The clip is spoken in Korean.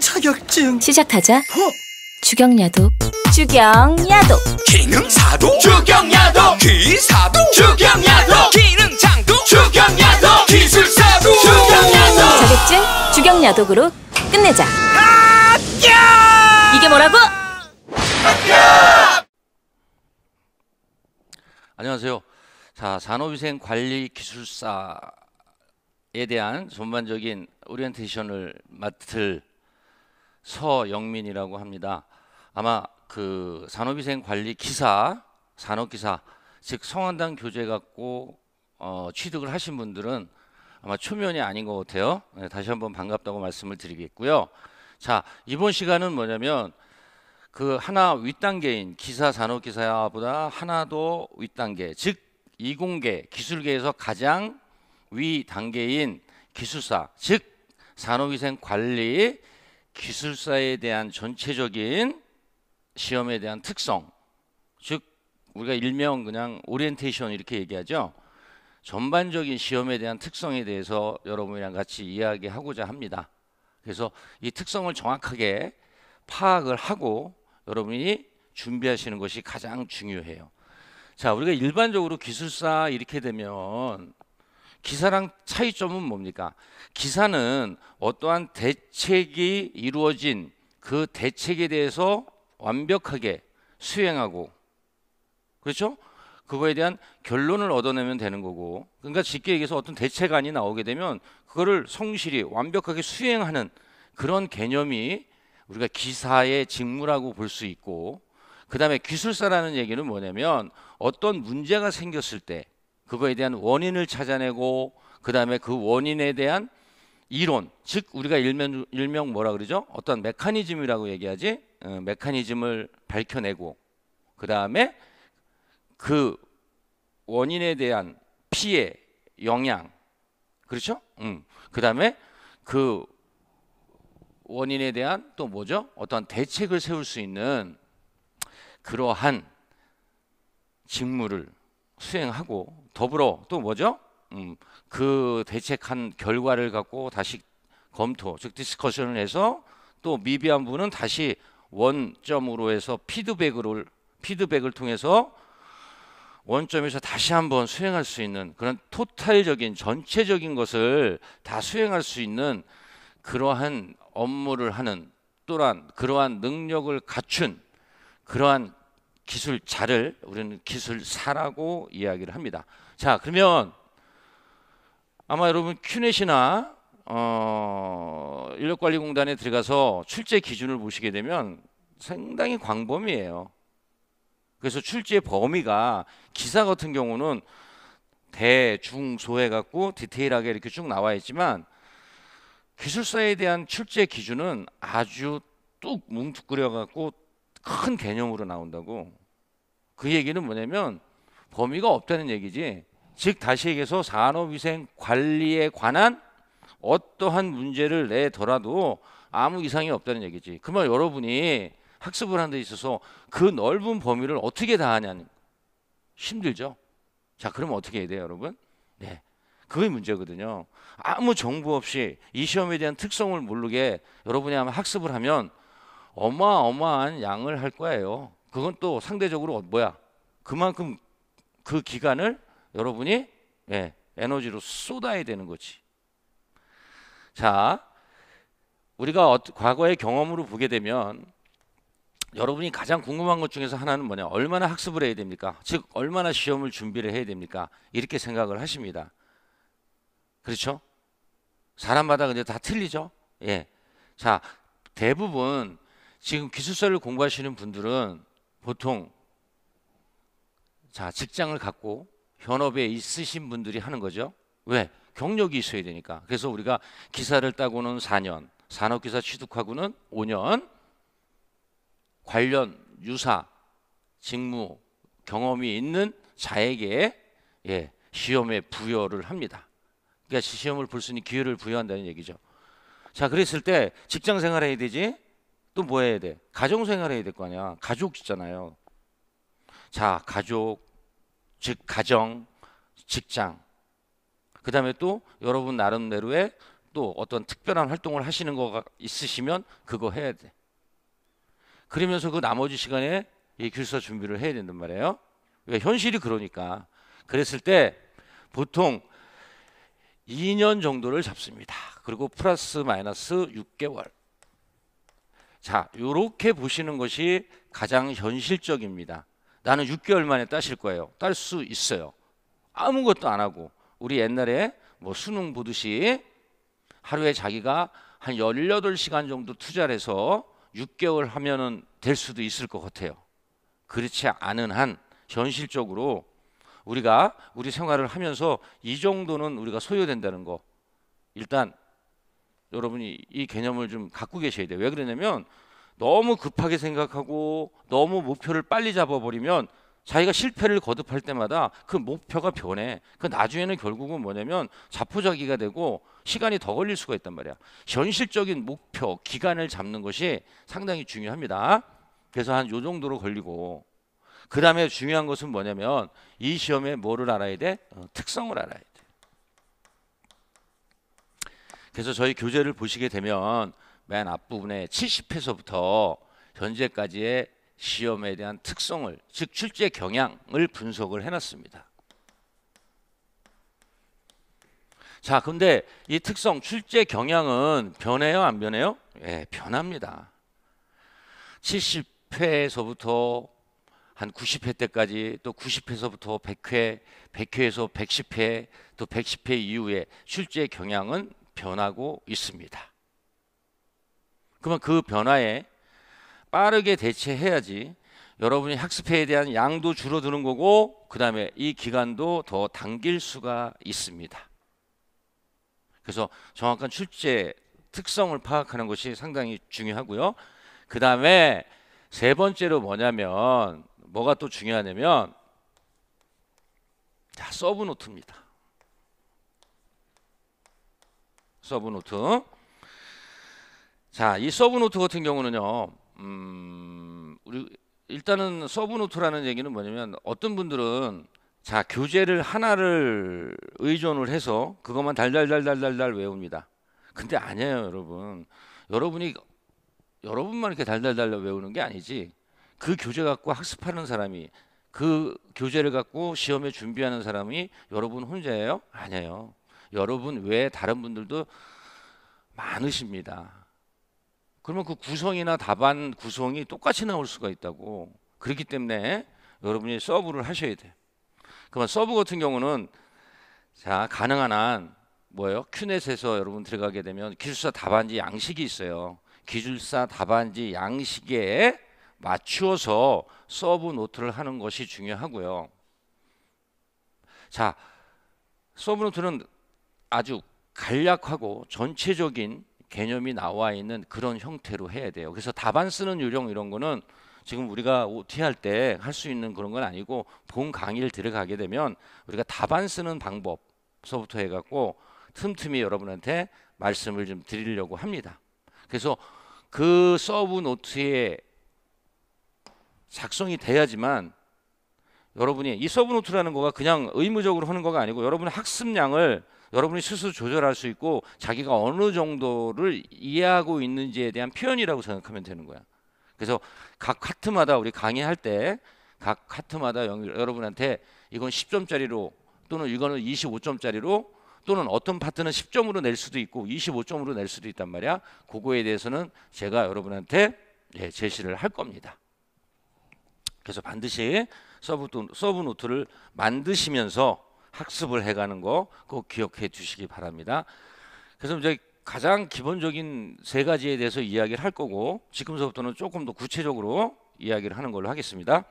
자격증 시작하자. 주경야도. 주경야도. 기능사도 주경야도 기사도 주경야도 기능장도 주경야도 기술사도 주경야도 자격증 주경야독으로 끝내자. 이게 뭐라고? 안녕하세요. 자, 산업위생 관리 기술사에 대한 전반적인 오리엔테이션을 맡을 서영민이라고 합니다. 아마 그 산업위생 관리 기사, 산업 기사, 즉 성한당 교재 갖고 어, 취득을 하신 분들은 아마 초면이 아닌 것 같아요. 네, 다시 한번 반갑다고 말씀을 드리겠고요. 자, 이번 시간은 뭐냐면 그 하나 윗단계인 기사 산업 기사보다 하나 더 윗단계, 즉 이공계 기술계에서 가장 위 단계인 기술사, 즉 산업위생 관리 기술사에 대한 전체적인 시험에 대한 특성, 즉 우리가 일명 그냥 오리엔테이션 이렇게 얘기하죠. 전반적인 시험에 대한 특성에 대해서 여러분이랑 같이 이야기하고자 합니다. 그래서 이 특성을 정확하게 파악을 하고 여러분이 준비하시는 것이 가장 중요해요. 자, 우리가 일반적으로 기술사 이렇게 되면 기사랑 차이점은 뭡니까? 기사는 어떠한 대책이 이루어진 그 대책에 대해서 완벽하게 수행하고 그렇죠? 그거에 대한 결론을 얻어내면 되는 거고 그러니까 쉽게 얘기해서 어떤 대책안이 나오게 되면 그거를 성실히 완벽하게 수행하는 그런 개념이 우리가 기사의 직무라고 볼 수 있고 그 다음에 기술사라는 얘기는 뭐냐면 어떤 문제가 생겼을 때 그거에 대한 원인을 찾아내고 그 다음에 그 원인에 대한 이론 즉 우리가 일명, 일명 뭐라 그러죠? 어떤 메커니즘이라고 얘기하지? 어, 메커니즘을 밝혀내고 그 다음에 그 원인에 대한 피해 영향 그렇죠? 음. 그 다음에 그 원인에 대한 또 뭐죠? 어떤 대책을 세울 수 있는 그러한 직무를 수행하고 더불어 또 뭐죠? 음, 그 대책한 결과를 갖고 다시 검토, 즉 discussion을 해서 또 미비한 부분은 다시 원점으로 해서 피드백을 피드백을 통해서 원점에서 다시 한번 수행할 수 있는 그런 토탈적인 전체적인 것을 다 수행할 수 있는 그러한 업무를 하는 또한 그러한 능력을 갖춘 그러한 기술자를 우리는 기술사라고 이야기를 합니다. 자, 그러면 아마 여러분 큐넷이나 어, 인력관리공단에 들어가서 출제 기준을 보시게 되면 상당히 광범위해요. 그래서 출제 범위가 기사 같은 경우는 대, 중, 소 해 갖고 디테일하게 이렇게 쭉 나와 있지만 기술사에 대한 출제 기준은 아주 뚝 뭉툭그려갖고 큰 개념으로 나온다고. 그 얘기는 뭐냐면 범위가 없다는 얘기지. 즉 다시 얘기해서 산업위생 관리에 관한 어떠한 문제를 내더라도 아무 이상이 없다는 얘기지. 그러면 여러분이 학습을 하는 데 있어서 그 넓은 범위를 어떻게 다 하냐는 힘들죠. 자, 그러면 어떻게 해야 돼요, 여러분? 네. 그게 문제거든요. 아무 정보 없이 이 시험에 대한 특성을 모르게 여러분이 아마 학습을 하면 어마어마한 양을 할 거예요. 그건 또 상대적으로 뭐야? 그만큼 그 기간을 여러분이 예, 에너지로 쏟아야 되는 거지. 자, 우리가 어, 과거의 경험으로 보게 되면 여러분이 가장 궁금한 것 중에서 하나는 뭐냐? 얼마나 학습을 해야 됩니까? 즉, 얼마나 시험을 준비를 해야 됩니까? 이렇게 생각을 하십니다. 그렇죠? 사람마다 근데 다 틀리죠? 예. 자, 대부분 지금 기술사를 공부하시는 분들은 보통 자 직장을 갖고 현업에 있으신 분들이 하는 거죠. 왜? 경력이 있어야 되니까. 그래서 우리가 기사를 따고는 4년, 산업기사 취득하고는 5년, 관련 유사 직무 경험이 있는 자에게 예, 시험에 부여를 합니다. 그러니까 시험을 볼 수 있는 기회를 부여한다는 얘기죠. 자, 그랬을 때 직장 생활 해야 되지? 또 뭐 해야 돼? 가정 생활 해야 될 거 아니야. 가족 있잖아요. 자, 가족, 즉 가정, 직장. 그다음에 또 여러분 나름대로의 또 어떤 특별한 활동을 하시는 거가 있으시면 그거 해야 돼. 그러면서 그 나머지 시간에 이 길서 준비를 해야 된단 말이에요. 왜 현실이 그러니까. 그랬을 때 보통 2년 정도를 잡습니다. 그리고 플러스 마이너스 6개월. 자, 요렇게 보시는 것이 가장 현실적입니다. 나는 6개월 만에 따실 거예요. 딸 수 있어요. 아무것도 안 하고 우리 옛날에 뭐 수능 보듯이 하루에 자기가 한 18시간 정도 투자를 해서 6개월 하면은 될 수도 있을 것 같아요. 그렇지 않은 한 현실적으로 우리가 우리 생활을 하면서 이 정도는 우리가 소요된다는 거 일단 여러분이 이 개념을 좀 갖고 계셔야 돼요. 왜 그러냐면 너무 급하게 생각하고 너무 목표를 빨리 잡아버리면 자기가 실패를 거듭할 때마다 그 목표가 변해. 그 나중에는 결국은 뭐냐면 자포자기가 되고 시간이 더 걸릴 수가 있단 말이야. 현실적인 목표, 기간을 잡는 것이 상당히 중요합니다. 그래서 한 요 정도로 걸리고 그 다음에 중요한 것은 뭐냐면 이 시험에 뭐를 알아야 돼? 어, 특성을 알아야 돼. 그래서 저희 교재를 보시게 되면 맨 앞부분에 70회서부터 현재까지의 시험에 대한 특성을 즉 출제 경향을 분석을 해놨습니다. 자, 근데 이 특성 출제 경향은 변해요, 안 변해요? 예, 변합니다. 70회에서부터 한 90회 때까지 또 90회에서부터 100회, 100회에서 110회, 또 110회 이후에 출제 경향은 변하고 있습니다. 그러면 그 변화에 빠르게 대체해야지 여러분이 학습회에 대한 양도 줄어드는 거고 그 다음에 이 기간도 더 당길 수가 있습니다. 그래서 정확한 출제 특성을 파악하는 것이 상당히 중요하고요. 그 다음에 세 번째로 뭐냐면 뭐가 또 중요하냐면 자 서브 노트입니다. 서브노트. 자, 이 서브노트 같은 경우는요. 음, 우리 일단은 서브노트라는 얘기는 뭐냐면 어떤 분들은 자, 교재를 하나를 의존을 해서 그것만 달달달달달달 외웁니다. 근데 아니에요, 여러분. 여러분이 여러분만 이렇게 달달달 외우는 게 아니지. 그 교재 갖고 학습하는 사람이 그 교재를 갖고 시험에 준비하는 사람이 여러분 혼자예요? 아니에요. 여러분 외에 다른 분들도 많으십니다. 그러면 그 구성이나 답안 구성이 똑같이 나올 수가 있다고. 그렇기 때문에 여러분이 서브를 하셔야 돼요. 그러면 서브 같은 경우는 자 가능한 한 뭐예요? 큐넷에서 여러분 들어가게 되면 기술사 답안지 양식이 있어요. 기술사 답안지 양식에 맞추어서 서브 노트를 하는 것이 중요하고요. 자, 서브 노트는 아주 간략하고 전체적인 개념이 나와 있는 그런 형태로 해야 돼요. 그래서 답안 쓰는 요령 이런 거는 지금 우리가 OT 할 때 할 수 있는 그런 건 아니고 본 강의를 들어가게 되면 우리가 답안 쓰는 방법서부터 해갖고 틈틈이 여러분한테 말씀을 좀 드리려고 합니다. 그래서 그 서브 노트에 작성이 돼야지만 여러분이 이 서브 노트라는 거가 그냥 의무적으로 하는 거가 아니고 여러분의 학습량을 여러분이 스스로 조절할 수 있고 자기가 어느 정도를 이해하고 있는지에 대한 표현이라고 생각하면 되는 거야. 그래서 각 파트마다 우리 강의할 때 각 파트마다 여러분한테 이건 10점짜리로 또는 이거는 25점짜리로 또는 어떤 파트는 10점으로 낼 수도 있고 25점으로 낼 수도 있단 말이야. 그거에 대해서는 제가 여러분한테 예, 제시를 할 겁니다. 그래서 반드시 서브, 서브 노트를 만드시면서 학습을 해가는 거 꼭 기억해 주시기 바랍니다. 그래서 이제 가장 기본적인 세 가지에 대해서 이야기를 할 거고 지금서부터는 조금 더 구체적으로 이야기를 하는 걸로 하겠습니다.